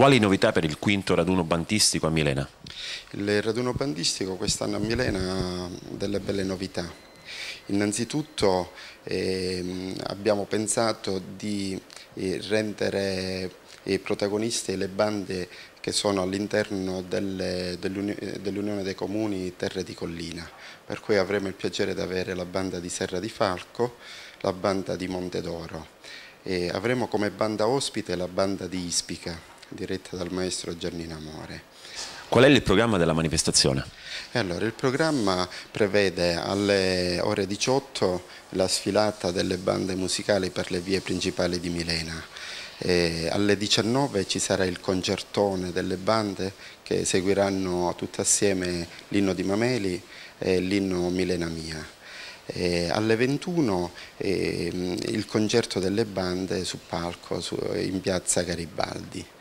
Quali novità per il quinto raduno bandistico a Milena? Il raduno bandistico quest'anno a Milena ha delle belle novità. Innanzitutto eh, abbiamo pensato di eh, rendere i protagonisti e le bande che sono all'interno dell'Unione dei Comuni Terre di Collina, per cui avremo il piacere di avere la banda di Serra di Falco, la banda di Montedoro e avremo come banda ospite la banda di Ispica, diretta dal maestro Giannino Amore. Qual è il programma della manifestazione? Allora, il programma prevede alle ore 18 la sfilata delle bande musicali per le vie principali di Milena. E alle 19 ci sarà il concertone delle bande che seguiranno tutte assieme l'inno di Mameli e l'inno Milena Mia. E alle 21 eh, il concerto delle bande su palco su, in piazza Garibaldi.